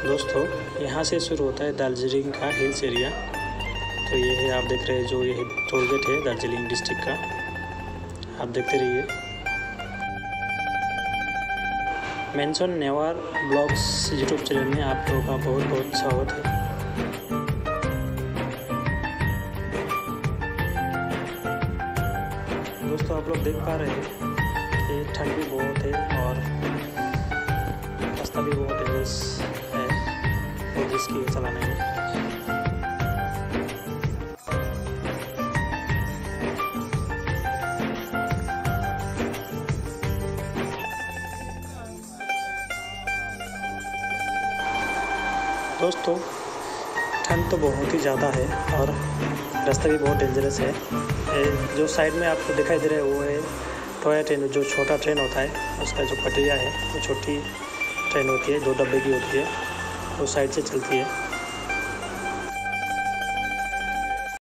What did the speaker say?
दोस्तों, यहाँ से शुरू होता है दार्जिलिंग का हिल्स एरिया। तो ये है, आप देख रहे हैं जो ये टोल गेट है दार्जिलिंग डिस्ट्रिक्ट का। आप देखते रहिए। Mention Newar blogs YouTube channel में आप लोगों का बहुत बहुत स्वागत है। दोस्तों, आप लोग देख पा रहे हैं कि ठंड भी बहुत है और रास्ता भी बहुत है जिसकी चलाने में। दोस्तों, ठंड तो बहुत ही ज़्यादा है और रास्ता भी बहुत डेंजरस है। जो साइड में आपको दिखाई दे रहा है, वो है टोया ट्रेन जो छोटा ट्रेन होता है, उसका जो पटरिया है, वो छोटी ट्रेन होती है, दो डब्बे की होती है। वो साइड से चलती है।